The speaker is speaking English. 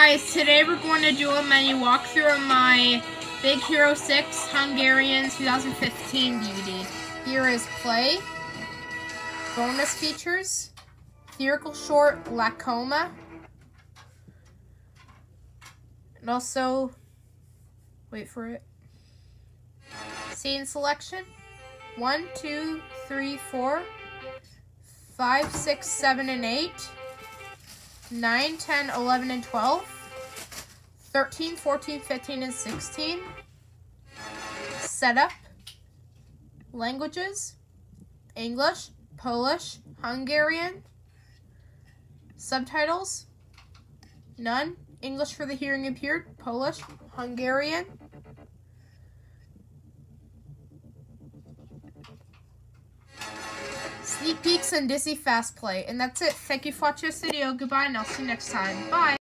Guys, today we're going to do a mini walkthrough of my Big Hero 6 Hungarian 2015 beauty. Here is play, bonus features, theoretical short Lakoma, and also, wait for it, scene selection, 1, 2, 3, 4, 5, 6, 7, and 8, 9, 10, 11, and 12, 13, 14, 15, and 16, setup, languages, English, Polish, Hungarian, subtitles, none, English for the hearing impaired, Polish, Hungarian, sneak peeks and Disney Fast Play. And that's it. Thank you for watching this video. Goodbye, and I'll see you next time. Bye.